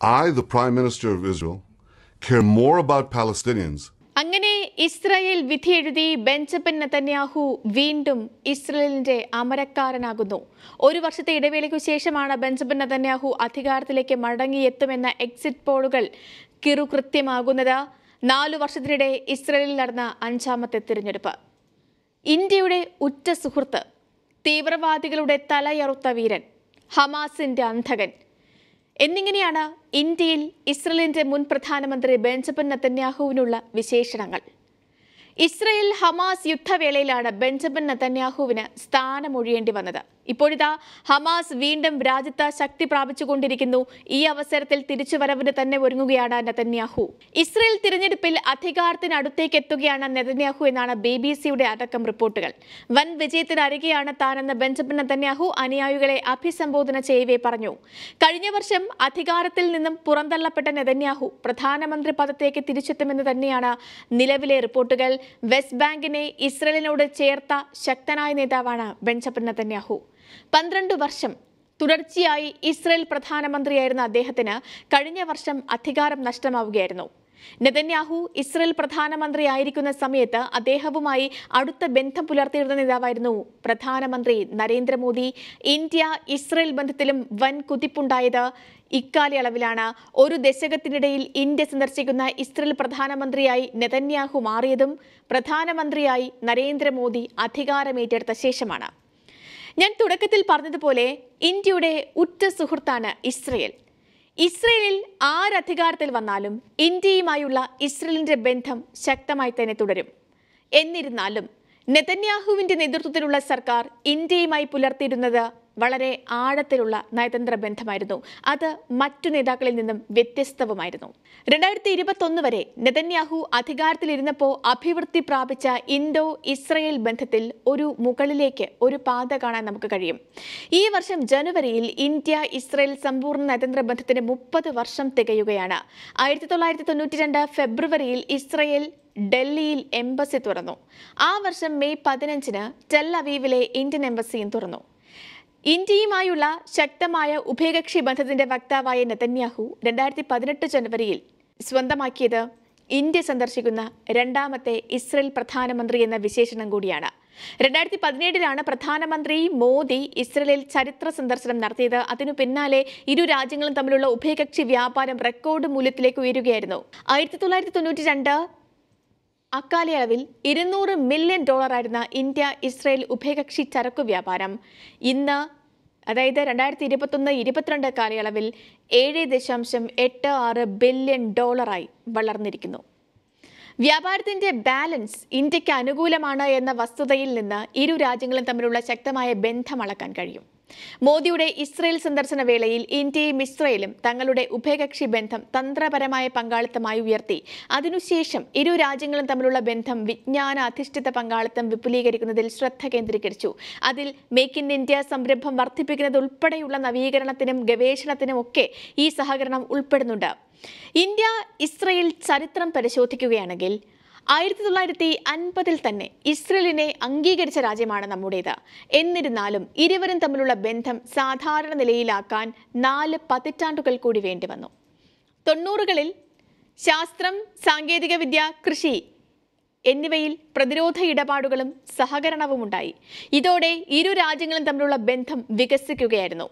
I, the Prime Minister of Israel, care more about Palestinians. അങ്ങനെ Israel വിധിയെഴുതി Benjamin Netanyahu വീണ്ടും ഇസ്രയേലിന്റെ അമരക്കാരനാകുന്നു. ഒരു വർഷത്തെ ഇടവേളയ്ക്കു ശേഷമാണ് ബെഞ്ചമിൻ നെതന്യാഹു അധികാരത്തിലേക്ക് മടങ്ങിയെത്തുമെന്ന എക്സിറ്റ് പോളുകൾ കിറുകൃത്യമാകുന്നത് നാലു വർഷത്തിനിടെ ഇസ്രയേലിൽ നടന്ന അഞ്ചാമത്തെ തിരഞ്ഞെടുപ്പ്. ഇന്ത്യയുടെ ഉറ്റ സുഹൃത്ത് തീവ്രവാദികളുടെ തലയറുത്ത വീരൻ ഹമാസിന്റെ അന്ധകൻ എന്നിങ്ങനെയാണ് ഇന്ത്യയിൽ ഇസ്രയേലിന്റെ മുൻ പ്രധാനമന്ത്രി ബെഞ്ചമിൻ നെത്തന്യാഹുവിനുള്ള വിശേഷണങ്ങൾ. ഇസ്രയേൽ ഹമാസ് യുദ്ധവേളയിലാണ് ബെഞ്ചമിൻ നത്തന്യാഹുവിന് സ്ഥാനമൊഴിയേണ്ടി വന്നത്. ഇപ്പോഴിതാ ഹമാസ് വീണ്ടും രാജ്യത്ത് ശക്തി പ്രാപിച്ചുകൊണ്ടിരിക്കുന്നു. ഈ അവസരത്തിൽ തിരിച്ചുവരവിന് തന്നെ ഒരുങ്ങുകയാണ് നെതന്യാഹു. ഇസ്രയേൽ തിരഞ്ഞെടുപ്പിൽ അധികാരത്തിനടുത്തേക്ക് എത്തുകയാണ് നെതന്യാഹു എന്നാണ് ബി ബി സിയുടെ അടക്കം റിപ്പോർട്ടുകൾ. വൻ വിജയത്തിനരികെയാണ് താനെന്ന് ബെഞ്ചമിൻ നെതന്യാഹു അനുയായികളെ അഭിസംബോധന ചെയ്യവേ പറഞ്ഞു. കഴിഞ്ഞ വർഷം അധികാരത്തിൽ നിന്നും പുറന്തള്ളപ്പെട്ട നെതന്യാഹു പ്രധാനമന്ത്രി പദത്തേക്ക് തിരിച്ചെത്തുമെന്ന് തന്നെയാണ് നിലവിലെ റിപ്പോർട്ടുകൾ. വെസ്റ്റ് ബാങ്കിനെ ഇസ്രയേലിനോട് ചേർത്ത ശക്തനായ നേതാവാണ് ബെഞ്ചമിൻ നെതന്യാഹു. പന്ത്രണ്ട് വർഷം തുടർച്ചയായി ഇസ്രയേൽ പ്രധാനമന്ത്രിയായിരുന്ന അദ്ദേഹത്തിന് കഴിഞ്ഞ വർഷം അധികാരം നഷ്ടമാവുകയായിരുന്നു. നെതന്യാഹു ഇസ്രയേൽ പ്രധാനമന്ത്രിയായിരിക്കുന്ന സമയത്ത് അദ്ദേഹവുമായി അടുത്ത ബന്ധം പുലർത്തിയിരുന്ന നേതാവായിരുന്നു പ്രധാനമന്ത്രി നരേന്ദ്രമോദി. ഇന്ത്യ ഇസ്രയേൽ ബന്ധത്തിലും വൻ കുതിപ്പുണ്ടായത് ഇക്കാലയളവിലാണ് ഒരു ദശകത്തിനിടയിൽ ഇന്ത്യ സന്ദർശിക്കുന്ന ഇസ്രയേൽ പ്രധാനമന്ത്രിയായി നെതന്യാഹു മാറിയതും പ്രധാനമന്ത്രിയായി നരേന്ദ്രമോദി അധികാരമേറ്റെടുത്ത ശേഷമാണ്. ഞാൻ തുടക്കത്തിൽ പറഞ്ഞതുപോലെ ഇന്ത്യയുടെ ഉറ്റ സുഹൃത്താണ് ഇസ്രയേൽ. ഇസ്രയേലിൽ ആരധികാരത്തിൽ വന്നാലും ഇന്ത്യയുമായുള്ള ഇസ്രയേലിന്റെ ബന്ധം ശക്തമായി തന്നെ തുടരും. എന്നിരുന്നാലും നെതന്യാഹുവിന്റെ നേതൃത്വത്തിലുള്ള സർക്കാർ ഇന്ത്യയുമായി പുലർത്തിയിരുന്നത് വളരെ ആഴത്തിലുള്ള നയതന്ത്ര ബന്ധമായിരുന്നു. അത് മറ്റു നേതാക്കളിൽ നിന്നും വ്യത്യസ്തവുമായിരുന്നു. രണ്ടായിരത്തി ഇരുപത്തൊന്ന് വരെ നെതന്യാഹു അധികാരത്തിലിരുന്നപ്പോൾ അഭിവൃദ്ധി പ്രാപിച്ച ഇന്തോ ഇസ്രയേൽ ബന്ധത്തിൽ ഒരു മുകളിലേക്ക് ഒരു പാത കാണാൻ നമുക്ക് കഴിയും. ഈ വർഷം ജനുവരിയിൽ ഇന്ത്യ ഇസ്രയേൽ സമ്പൂർണ നയതന്ത്ര ബന്ധത്തിന് മുപ്പത് വർഷം തികയുകയാണ്. ആയിരത്തി തൊള്ളായിരത്തി തൊണ്ണൂറ്റി രണ്ട് ഫെബ്രുവരിയിൽ ഇസ്രയേൽ ഡൽഹിയിൽ എംബസി തുറന്നു. ആ വർഷം മെയ് പതിനഞ്ചിന് ടെൽ അവീവിലെ ഇന്ത്യൻ എംബസിയും തുറന്നു. ഇന്ത്യയുമായുള്ള ശക്തമായ ഉഭയകക്ഷി ബന്ധത്തിന്റെ വക്താവായ നെതന്യാഹു രണ്ടായിരത്തി പതിനെട്ട് ജനുവരിയിൽ സ്വന്തമാക്കിയത് ഇന്ത്യ സന്ദർശിക്കുന്ന രണ്ടാമത്തെ ഇസ്രയേൽ പ്രധാനമന്ത്രി എന്ന വിശേഷണം കൂടിയാണ്. രണ്ടായിരത്തി പതിനേഴിലാണ് പ്രധാനമന്ത്രി മോദി ഇസ്രയേലിൽ ചരിത്ര സന്ദർശനം നടത്തിയത്. അതിനു പിന്നാലെ ഇരു രാജ്യങ്ങളും തമ്മിലുള്ള ഉഭയകക്ഷി വ്യാപാരം റെക്കോർഡ് മൂല്യത്തിലേക്ക് ഉയരുകയായിരുന്നു. ആയിരത്തി തൊള്ളായിരത്തി തൊണ്ണൂറ്റി രണ്ട് അക്കാലയളവിൽ ഇരുന്നൂറ് മില്യൺ ഡോളറായിരുന്ന ഇന്ത്യ ഇസ്രയേൽ ഉഭയകക്ഷി ചരക്കു വ്യാപാരം. ഇന്ന് അതായത് രണ്ടായിരത്തി ഇരുപത്തൊന്ന് ഇരുപത്തിരണ്ട് കാലയളവിൽ ഏഴ് ദശാംശം എട്ട് ആറ് ബില്യൺ ഡോളറായി വളർന്നിരിക്കുന്നു. വ്യാപാരത്തിന്റെ ബാലൻസ് ഇന്ത്യയ്ക്ക് അനുകൂലമാണ് എന്ന വസ്തുതയിൽ നിന്ന് ഇരു രാജ്യങ്ങളും തമ്മിലുള്ള ശക്തമായ ബന്ധം അളക്കാൻ കഴിയും. മോദിയുടെ ഇസ്രയേൽ സന്ദർശന വേളയിൽ ഇന്ത്യയും ഇസ്രയേലും തങ്ങളുടെ ഉഭയകക്ഷി ബന്ധം തന്ത്രപരമായ പങ്കാളിത്തമായി ഉയർത്തി. അതിനുശേഷം ഇരു രാജ്യങ്ങളും തമ്മിലുള്ള ബന്ധം വിജ്ഞാന അധിഷ്ഠിത പങ്കാളിത്തം വിപുലീകരിക്കുന്നതിൽ ശ്രദ്ധ കേന്ദ്രീകരിച്ചു. അതിൽ മേക്ക് ഇൻ ഇന്ത്യ സംരംഭം വർദ്ധിപ്പിക്കുന്നത് ഉൾപ്പെടെയുള്ള നവീകരണത്തിനും ഗവേഷണത്തിനും ഒക്കെ ഈ സഹകരണം ഉൾപ്പെടുന്നുണ്ട്. ഇന്ത്യ ഇസ്രയേൽ ചരിത്രം പരിശോധിക്കുകയാണെങ്കിൽ ആയിരത്തി തൊള്ളായിരത്തി അൻപതിൽ തന്നെ ഇസ്രയേലിനെ അംഗീകരിച്ച രാജ്യമാണ് നമ്മുടേത്. എന്നിരുന്നാലും ഇരുവരും തമ്മിലുള്ള ബന്ധം സാധാരണ നിലയിലാക്കാൻ നാല് പതിറ്റാണ്ടുകൾ കൂടി വേണ്ടി വന്നു. തൊണ്ണൂറുകളിൽ ശാസ്ത്രം സാങ്കേതികവിദ്യ കൃഷി എന്നിവയിൽ പ്രതിരോധ ഇടപാടുകളും സഹകരണവും ഉണ്ടായി. ഇതോടെ ഇരു രാജ്യങ്ങളും തമ്മിലുള്ള ബന്ധം വികസിക്കുകയായിരുന്നു.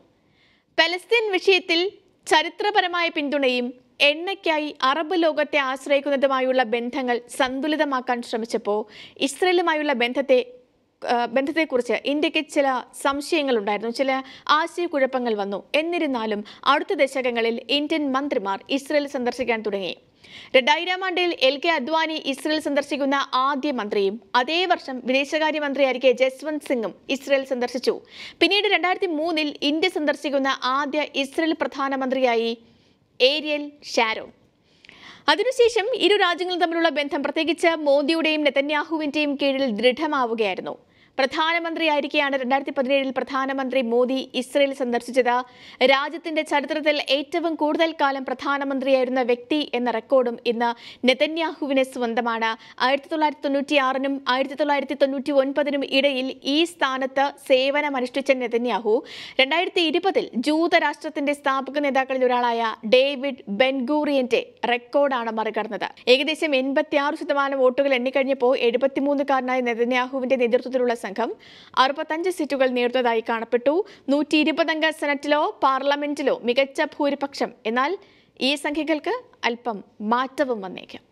പലസ്തീൻ വിഷയത്തിൽ ചരിത്രപരമായ പിന്തുണയും എണ്ണയ്ക്കായി അറബ് ലോകത്തെ ആശ്രയിക്കുന്നതുമായുള്ള ബന്ധങ്ങൾ സന്തുലിതമാക്കാൻ ശ്രമിച്ചപ്പോൾ ഇസ്രയേലുമായുള്ള ബന്ധത്തെ ബന്ധത്തെക്കുറിച്ച് ഇന്ത്യയ്ക്ക് ചില സംശയങ്ങളുണ്ടായിരുന്നു. ചില ആശയക്കുഴപ്പങ്ങൾ വന്നു. എന്നിരുന്നാലും അടുത്ത ദശകങ്ങളിൽ ഇന്ത്യൻ മന്ത്രിമാർ ഇസ്രയേൽ സന്ദർശിക്കാൻ തുടങ്ങി. രണ്ടായിരം ആണ്ടിൽ എൽ കെ അദ്വാനി ഇസ്രയേൽ സന്ദർശിക്കുന്ന ആദ്യ മന്ത്രിയും അതേ വർഷം വിദേശകാര്യമന്ത്രിയായിരിക്കെ ജസ്വന്ത് സിംഗും ഇസ്രയേൽ സന്ദർശിച്ചു. പിന്നീട് രണ്ടായിരത്തി മൂന്നിൽ ഇന്ത്യ സന്ദർശിക്കുന്ന ആദ്യ ഇസ്രയേൽ പ്രധാനമന്ത്രിയായി ഏരിയൽ ഷാരോ. അതിനുശേഷം ഇരു രാജ്യങ്ങളും തമ്മിലുള്ള ബന്ധം പ്രത്യേകിച്ച് മോദിയുടെയും നെതന്യാഹുവിന്റെയും കീഴിൽ ദൃഢമാവുകയായിരുന്നു. പ്രധാനമന്ത്രിയായിരിക്കെയാണ് രണ്ടായിരത്തി പതിനേഴിൽ പ്രധാനമന്ത്രി മോദി ഇസ്രയേൽ സന്ദർശിച്ചത്. രാജ്യത്തിന്റെ ചരിത്രത്തിൽ ഏറ്റവും കൂടുതൽ കാലം പ്രധാനമന്ത്രിയായിരുന്ന വ്യക്തി എന്ന റെക്കോർഡും ഇന്ന് നെതന്യാഹുവിന് സ്വന്തമാണ്. ആയിരത്തി തൊള്ളായിരത്തി തൊണ്ണൂറ്റി ആറിനും ആയിരത്തി തൊള്ളായിരത്തി തൊണ്ണൂറ്റി ഒൻപതിനും ഇടയിൽ ഈ സ്ഥാനത്ത് സേവനമനുഷ്ഠിച്ച നെതന്യാഹു രണ്ടായിരത്തി ഇരുപതിൽ ജൂതരാഷ്ട്രത്തിന്റെ സ്ഥാപക നേതാക്കളിൽ ഒരാളായ ഡേവിഡ് ബെൻഗൂറിയന്റെ റെക്കോർഡാണ് മറികടന്നത്. ഏകദേശം എൺപത്തിയാറ് ശതമാനം വോട്ടുകൾ എണ്ണിക്കഴിഞ്ഞപ്പോൾ എഴുപത്തിമൂന്നുകാരനായ നെതന്യാഹുവിന്റെ നേതൃത്വത്തിലുള്ള സംഘം അറുപത്തഞ്ച് സീറ്റുകൾ നേടുന്നതായി കാണപ്പെട്ടു. നൂറ്റി ഇരുപതംഗ സെനറ്റിലോ പാർലമെന്റിലോ മികച്ച ഭൂരിപക്ഷം. എന്നാൽ ഈ സംഖ്യകൾക്ക് അല്പം മാറ്റവും വന്നേക്കാം.